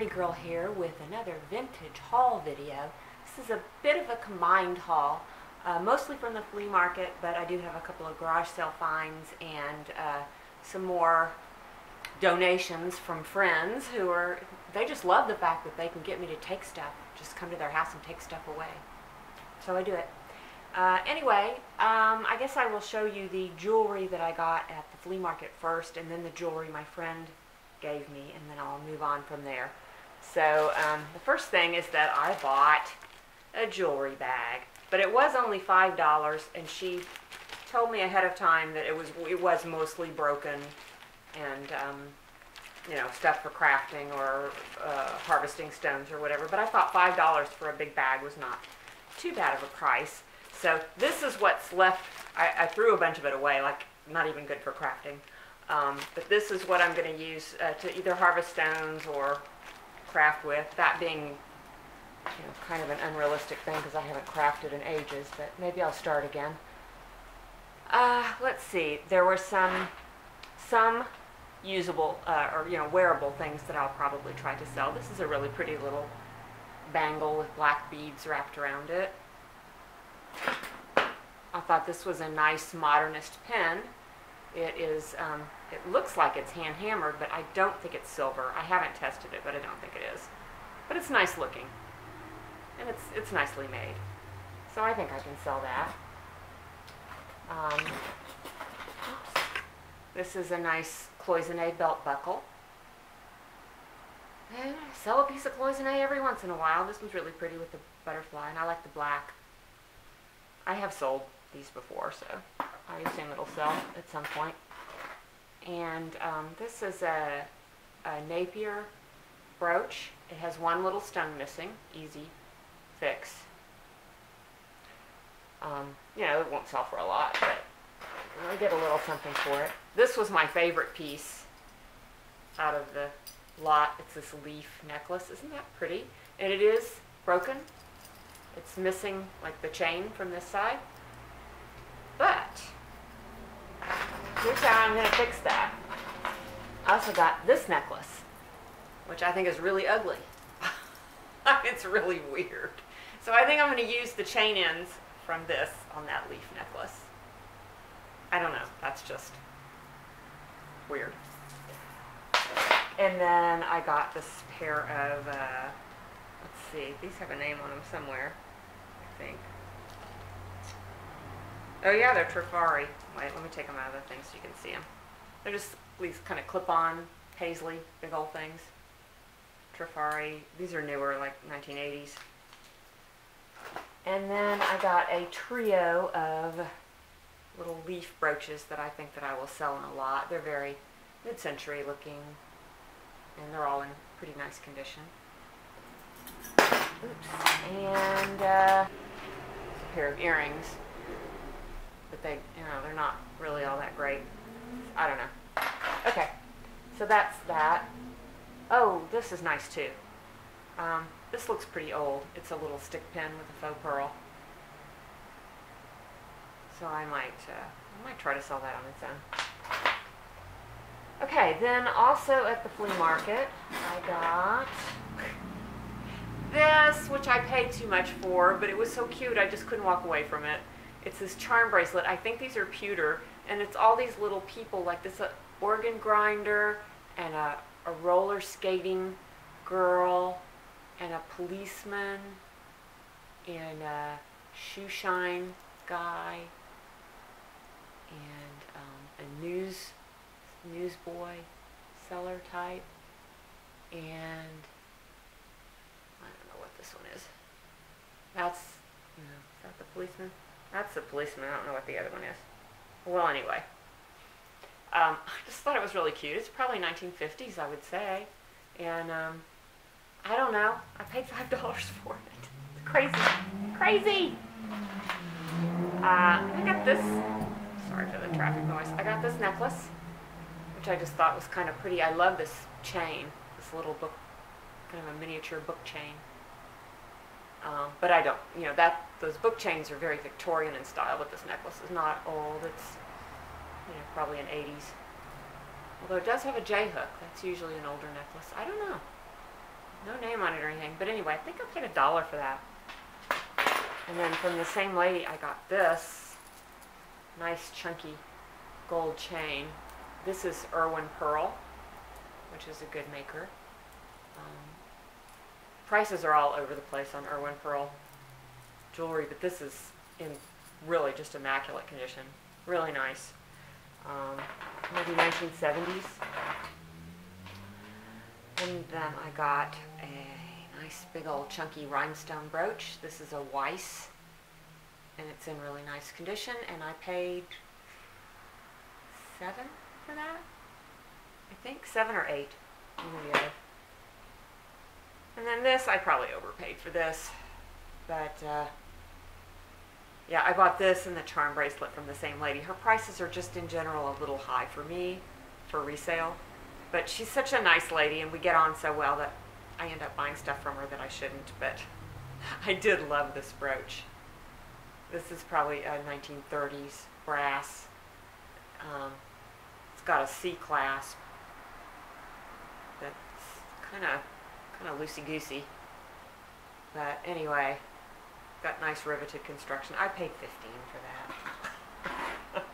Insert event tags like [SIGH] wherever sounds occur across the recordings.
Dirty Girl here with another vintage haul video. This is a bit of a combined haul, uh, mostly from the flea market, but I do have a couple of garage sale finds and uh, some more donations from friends who are, they just love the fact that they can get me to take stuff, just come to their house and take stuff away. So I do it. Uh, anyway, um, I guess I will show you the jewelry that I got at the flea market first, and then the jewelry my friend gave me, and then I'll move on from there. So um, the first thing is that I bought a jewelry bag, but it was only five dollars, and she told me ahead of time that it was it was mostly broken, and um, you know stuff for crafting or uh, harvesting stones or whatever. But I thought five dollars for a big bag was not too bad of a price. So this is what's left. I, I threw a bunch of it away, like not even good for crafting. Um, but this is what I'm going to use uh, to either harvest stones or craft with. That being you know, kind of an unrealistic thing because I haven't crafted in ages, but maybe I'll start again. Uh, let's see. There were some some usable uh, or you know wearable things that I'll probably try to sell. This is a really pretty little bangle with black beads wrapped around it. I thought this was a nice modernist pen. It is, um, it looks like it's hand hammered, but I don't think it's silver. I haven't tested it, but I don't think it is. But it's nice looking. And it's, it's nicely made. So I think I can sell that. Um. This is a nice cloisonne belt buckle. And I sell a piece of cloisonne every once in a while. This one's really pretty with the butterfly, and I like the black. I have sold these before, so I assume it'll sell at some point. And um, this is a, a Napier brooch. It has one little stone missing, easy fix. Um, you know, it won't sell for a lot, but I get a little something for it. This was my favorite piece out of the lot. It's this leaf necklace. Isn't that pretty? And it is broken. It's missing like the chain from this side. But here's how I'm going to fix that. I also got this necklace, which I think is really ugly. [LAUGHS] it's really weird. So I think I'm going to use the chain ends from this on that leaf necklace. I don't know. That's just weird. And then I got this pair of, uh, let's see, these have a name on them somewhere, I think. Oh yeah, they're Trifari. Wait, let me take them out of the thing so you can see them. They're just these kind of clip-on paisley, big old things. Trifari. These are newer, like 1980s. And then I got a trio of little leaf brooches that I think that I will sell in a lot. They're very mid-century looking, and they're all in pretty nice condition. Oops. And uh, a pair of earrings but they, you know, they're not really all that great. I don't know. Okay, so that's that. Oh, this is nice too. Um, this looks pretty old. It's a little stick pin with a faux pearl. So I might, uh, I might try to sell that on its own. Okay, then also at the flea market, I got this, which I paid too much for, but it was so cute I just couldn't walk away from it. It's this charm bracelet. I think these are pewter, and it's all these little people like this uh, organ grinder and a, a roller skating girl and a policeman and a shoe shine guy and um, a news newsboy seller type and I don't know what this one is. That's you know, is that the policeman? That's the policeman. I don't know what the other one is. Well, anyway. Um, [LAUGHS] I just thought it was really cute. It's probably 1950s, I would say. And um, I don't know. I paid $5 [LAUGHS] for it. It's crazy. Crazy! Uh, I got this. Sorry for the traffic noise. I got this necklace, which I just thought was kind of pretty. I love this chain, this little book, kind of a miniature book chain. Um, but I don't, you know, that those book chains are very Victorian in style, but this necklace is not old. It's, you know, probably an 80s. Although it does have a J hook. That's usually an older necklace. I don't know. No name on it or anything. But anyway, I think I paid a dollar for that. And then from the same lady, I got this nice chunky gold chain. This is Erwin Pearl, which is a good maker. Um, prices are all over the place on Erwin Pearl jewelry, but this is in really just immaculate condition. Really nice. Um, maybe 1970s. And then I got a nice big old chunky rhinestone brooch. This is a Weiss and it's in really nice condition and I paid seven for that. I think seven or eight. one or the other. And then this, I probably overpaid for this, but uh, yeah, I bought this and the charm bracelet from the same lady. Her prices are just in general a little high for me for resale, but she's such a nice lady and we get on so well that I end up buying stuff from her that I shouldn't, but [LAUGHS] I did love this brooch. This is probably a 1930s brass. Um, it's got a C clasp that's kind of kind of loosey goosey. But anyway, got nice riveted construction. I paid 15 for that.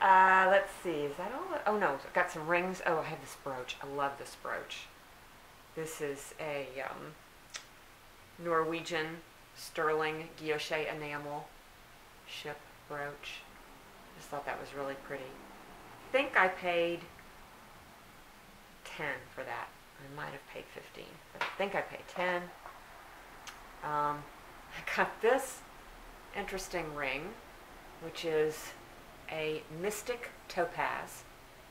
[LAUGHS] uh, let's see, is that all? Oh no, I've got some rings. Oh, I have this brooch. I love this brooch. This is a um, Norwegian sterling guilloche enamel ship brooch. Just thought that was really pretty. I think I paid 10 for that. I might have paid 15, but I think I paid 10. Um, I got this interesting ring, which is a mystic topaz.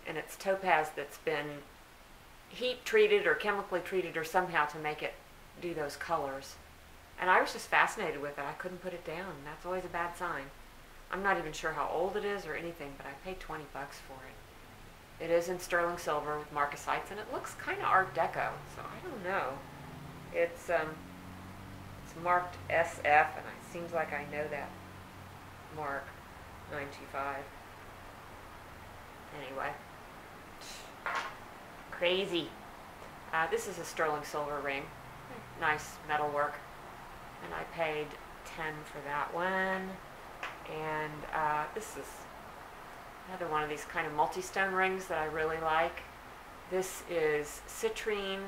And it's topaz that's been heat treated or chemically treated or somehow to make it do those colors. And I was just fascinated with it. I couldn't put it down. That's always a bad sign. I'm not even sure how old it is or anything, but I paid 20 bucks for it. It is in sterling silver with marcasites, and it looks kind of Art Deco, so I don't know. It's um, it's marked SF, and it seems like I know that mark, 925. Anyway, crazy. Uh, this is a sterling silver ring, nice metal work, and I paid 10 for that one. And uh, this is another one of these kind of multi-stone rings that I really like. This is citrine,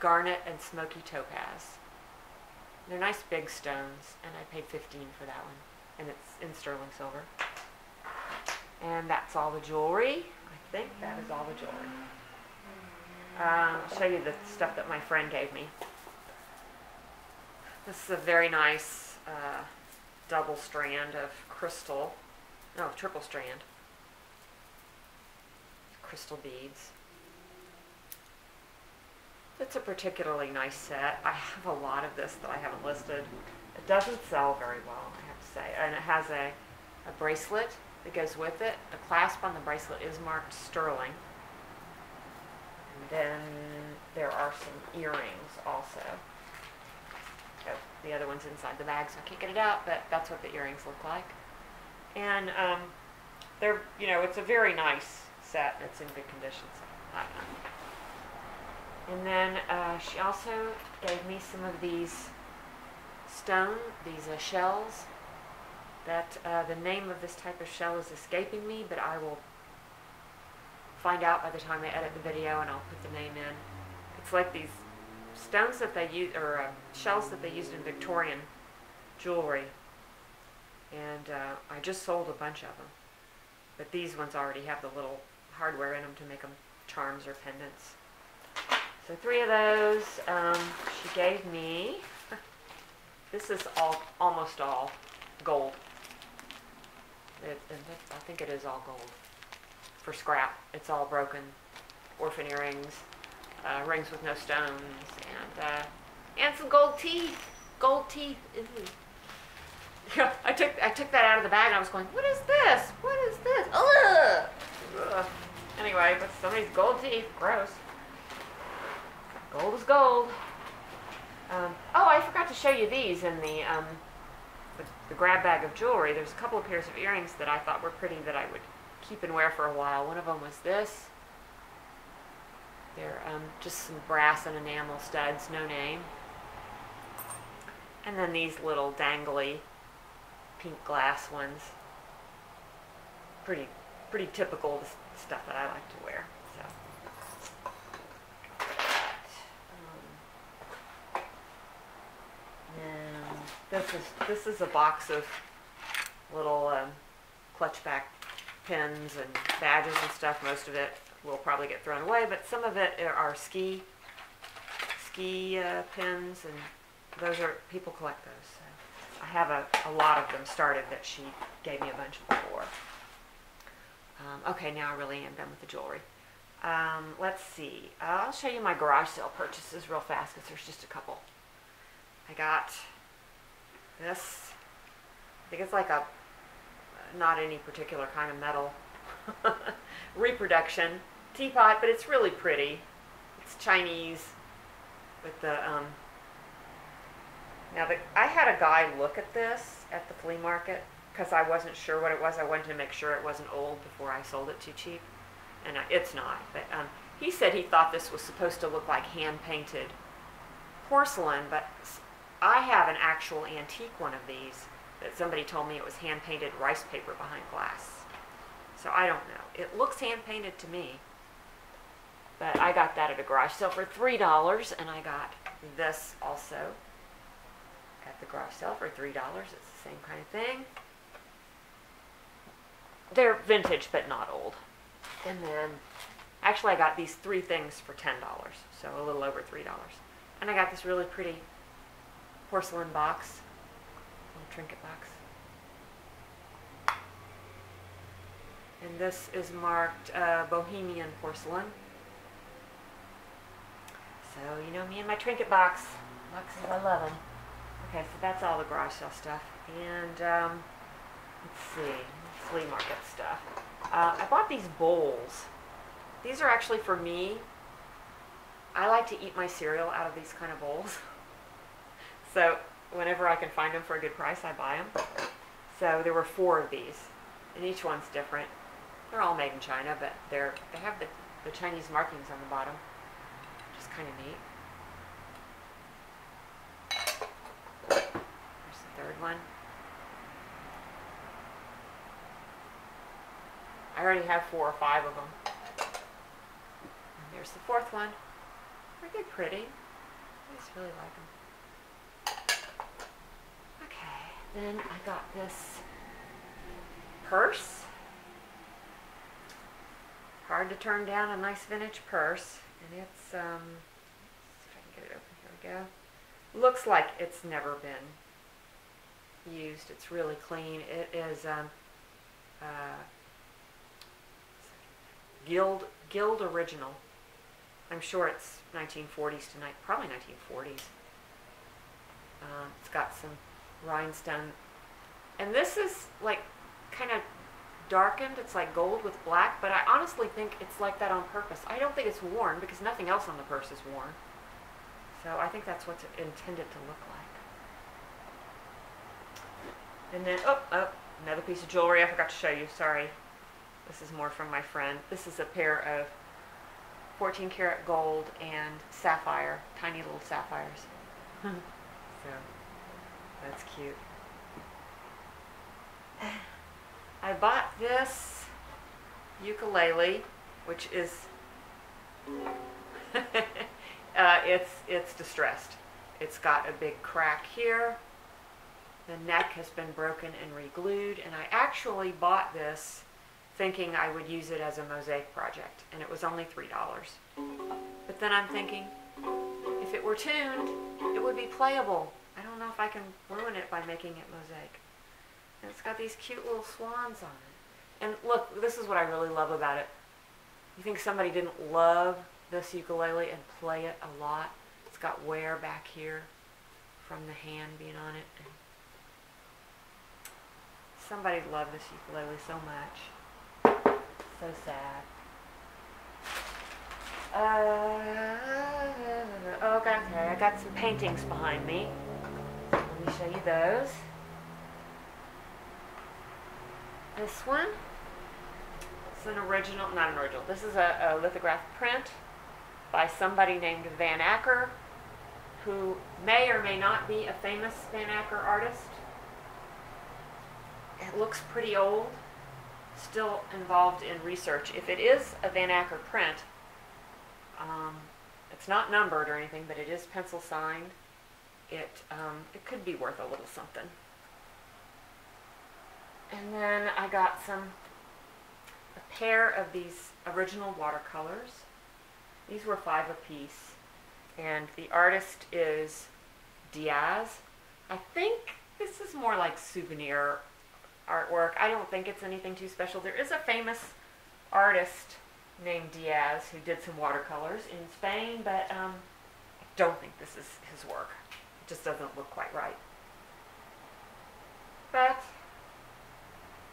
garnet, and smoky topaz. They're nice big stones, and I paid 15 for that one. And it's in sterling silver. And that's all the jewelry. I think that is all the jewelry. Um, I'll show you the stuff that my friend gave me. This is a very nice uh, double strand of crystal, no, triple strand, crystal beads. It's a particularly nice set. I have a lot of this that I haven't listed. It doesn't sell very well, I have to say. And it has a, a bracelet that goes with it. The clasp on the bracelet is marked sterling. And then there are some earrings also. Oh, the other one's inside the bag, so I can't get it out, but that's what the earrings look like. And um, they're, you know, it's a very nice set. It's in good condition, so. And then uh, she also gave me some of these stone, these uh, shells. That uh, the name of this type of shell is escaping me, but I will find out by the time I edit the video, and I'll put the name in. It's like these stones that they use, or uh, shells that they used in Victorian jewelry. And uh, I just sold a bunch of them. But these ones already have the little hardware in them to make them charms or pendants. So three of those. Um, she gave me, [LAUGHS] this is all almost all gold. It, I think it is all gold for scrap. It's all broken orphan earrings, uh, rings with no stones, and uh, and some gold teeth. Gold teeth. Yeah, [LAUGHS] I took I took that out of the bag and I was going, what is this? What is this? Ugh. Ugh. Anyway, but somebody's gold teeth, gross. Gold is gold. Um, oh, I forgot to show you these in the, um, the, the grab bag of jewelry. There's a couple of pairs of earrings that I thought were pretty that I would keep and wear for a while. One of them was this. They're um, just some brass and enamel studs, no name. And then these little dangly pink glass ones. Pretty, pretty typical stuff that I like to wear. So. Um, this is this is a box of little um, clutch back pins and badges and stuff. Most of it will probably get thrown away, but some of it are ski ski uh, pins, and those are people collect those. So I have a, a lot of them started that she gave me a bunch before. Um, okay, now I really am done with the jewelry. Um, let's see. I'll show you my garage sale purchases real fast because there's just a couple. I got this. I think it's like a not any particular kind of metal [LAUGHS] reproduction teapot, but it's really pretty. It's Chinese with the um, now the, I had a guy look at this at the flea market because I wasn't sure what it was. I wanted to make sure it wasn't old before I sold it too cheap, and I, it's not. But um, he said he thought this was supposed to look like hand painted porcelain, but I have an actual antique one of these that somebody told me it was hand painted rice paper behind glass. So I don't know. It looks hand painted to me. But I got that at a garage sale for $3 and I got this also at the garage sale for $3. It's the same kind of thing. They're vintage but not old. And then actually I got these three things for $10, so a little over $3. And I got this really pretty porcelain box little trinket box. And this is marked uh, Bohemian porcelain. So, you know me and my trinket box. Boxes, I love them. Okay, so that's all the garage sale stuff. And, um, let's see, flea market stuff. Uh, I bought these bowls. These are actually for me. I like to eat my cereal out of these kind of bowls. [LAUGHS] so whenever I can find them for a good price, I buy them. So there were four of these, and each one's different. They're all made in China, but they're they have the, the Chinese markings on the bottom, which is kind of neat. There's the third one. I already have four or five of them. And there's the fourth one. Aren't they pretty. I just really like them. Okay, then I got this purse. Hard to turn down a nice vintage purse. And it's, um, see if I can get it open. Here we go. Looks like it's never been used. It's really clean. It is um, uh, Guild Guild original. I'm sure it's 1940s tonight, probably 1940s. Um, it's got some rhinestone. And this is like kind of darkened. It's like gold with black, but I honestly think it's like that on purpose. I don't think it's worn because nothing else on the purse is worn. So I think that's what's intended to look like. And then, oh, oh, another piece of jewelry I forgot to show you. Sorry. This is more from my friend. This is a pair of 14 karat gold and sapphire, tiny little sapphires. [LAUGHS] so. That's cute. I bought this ukulele, which is [LAUGHS] uh, it's it's distressed. It's got a big crack here. The neck has been broken and re-glued, and I actually bought this thinking I would use it as a mosaic project, and it was only three dollars. But then I'm thinking, if it were tuned, it would be playable I don't know if I can ruin it by making it mosaic. And it's got these cute little swans on it. And look, this is what I really love about it. You think somebody didn't love this ukulele and play it a lot? It's got wear back here from the hand being on it. Somebody loved this ukulele so much. So sad. Uh, okay, I got some paintings behind me Let me show you those. This one, it's an original, not an original, this is a, a lithograph print by somebody named Van Acker, who may or may not be a famous Van Acker artist. It looks pretty old, still involved in research. If it is a Van Acker print, um, it's not numbered or anything, but it is pencil signed. It, um, it could be worth a little something. And then I got some, a pair of these original watercolors. These were five apiece. And the artist is Diaz. I think this is more like souvenir artwork. I don't think it's anything too special. There is a famous artist named Diaz who did some watercolors in Spain, but um, I don't think this is his work. It just doesn't look quite right. But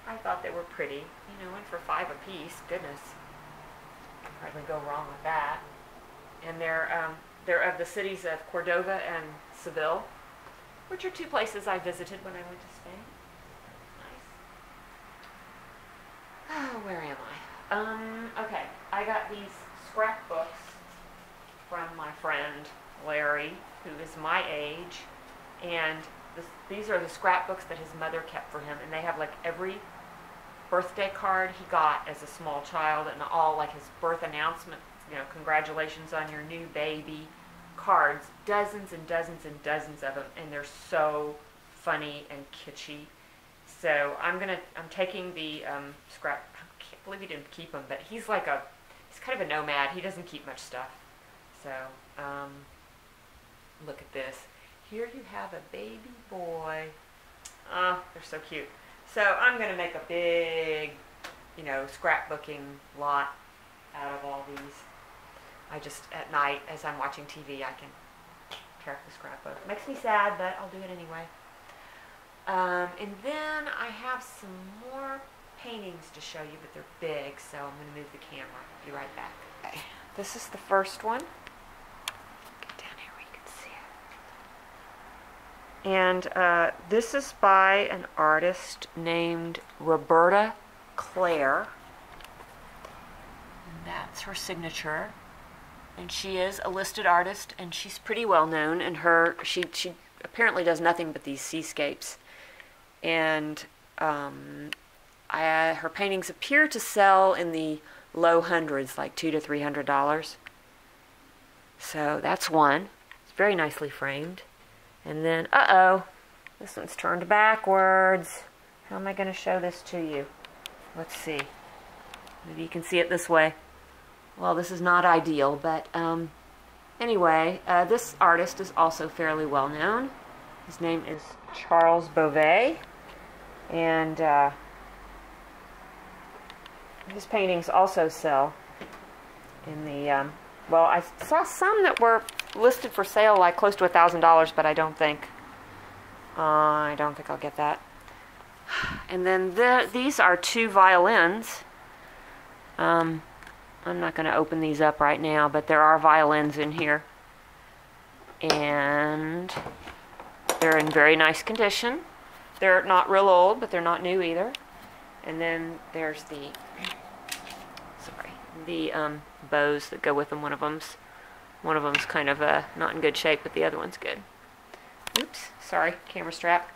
I thought they were pretty, you know, and for five apiece, goodness, hardly go wrong with that. And they're um, they're of the cities of Cordova and Seville, which are two places I visited when I went to Spain. Nice. Oh, where am I? Um, okay, I got these scrapbooks from my friend Larry, who is my age, and this, these are the scrapbooks that his mother kept for him, and they have like every birthday card he got as a small child and all like his birth announcement, you know, congratulations on your new baby cards, dozens and dozens and dozens of them, and they're so funny and kitschy. So I'm gonna, I'm taking the um, scrap. I can't believe he didn't keep them, but he's like a, he's kind of a nomad. He doesn't keep much stuff. So um, look at this. Here you have a baby boy. Oh, they're so cute. So I'm going to make a big, you know, scrapbooking lot out of all these. I just, at night, as I'm watching TV, I can tear up the scrapbook. Makes me sad, but I'll do it anyway. Um, and then I have some more paintings to show you, but they're big, so I'm going to move the camera. Be right back. Okay. This is the first one. Get down here, we can see it. And uh, this is by an artist named Roberta Clare. And that's her signature. And she is a listed artist, and she's pretty well known. And her she she apparently does nothing but these seascapes. And um, I, her paintings appear to sell in the low hundreds, like two to three hundred dollars. So that's one. It's very nicely framed. And then, uh-oh, this one's turned backwards. How am I going to show this to you? Let's see. Maybe you can see it this way. Well, this is not ideal, but um, anyway, uh, this artist is also fairly well known. His name is Charles Beauvais, and uh, his paintings also sell in the um, well, I saw some that were listed for sale like close to a thousand dollars, but I don't think uh, I don't think I'll get that. And then the, these are two violins. Um, I'm not going to open these up right now, but there are violins in here, and they're in very nice condition. They're not real old, but they're not new either. And then there's the sorry the um, bows that go with them. One of them's one of them's kind of uh, not in good shape, but the other one's good. Oops, sorry, camera strap.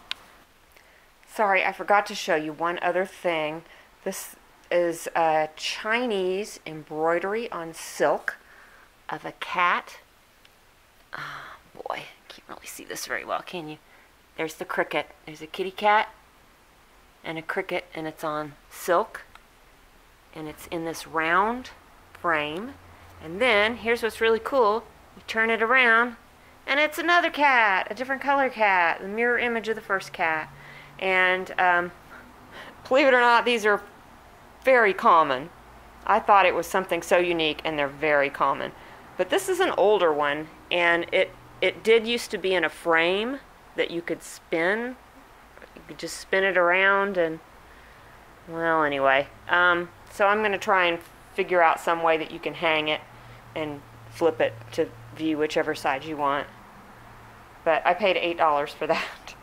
Sorry, I forgot to show you one other thing. This is a Chinese embroidery on silk of a cat. Oh, boy, can't really see this very well, can you? There's the cricket. There's a kitty cat and a cricket, and it's on silk. And it's in this round frame. And then, here's what's really cool. You turn it around, and it's another cat, a different color cat, the mirror image of the first cat. And um, believe it or not, these are very common. I thought it was something so unique, and they're very common. But this is an older one, and it it did used to be in a frame that you could spin. You could just spin it around, and well, anyway. Um, so I'm going to try and figure out some way that you can hang it and flip it to view whichever side you want. But I paid $8 for that.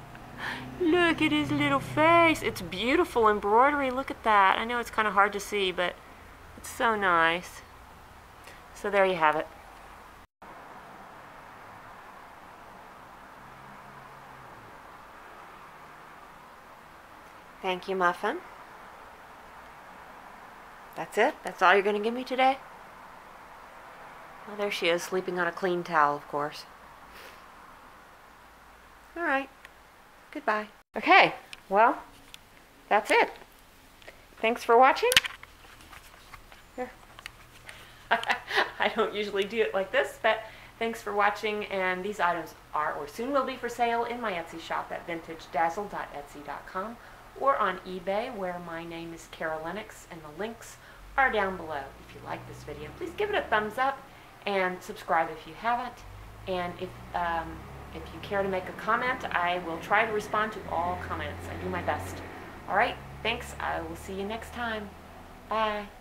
[LAUGHS] Look at his little face. It's beautiful embroidery. Look at that. I know it's kind of hard to see, but it's so nice. So there you have it. Thank you, Muffin. That's it? That's all you're going to give me today? Well, there she is, sleeping on a clean towel, of course. All right. Goodbye. Okay, well, that's it. Thanks for watching. Here. [LAUGHS] I don't usually do it like this, but thanks for watching, and these items are or soon will be for sale in my Etsy shop at vintagedazzle.etsy.com or on eBay where my name is Kara Lennox and the links are down below. If you like this video, please give it a thumbs up and subscribe if you haven't. And if, um, if you care to make a comment, I will try to respond to all comments. I do my best. All right, thanks. I will see you next time. Bye.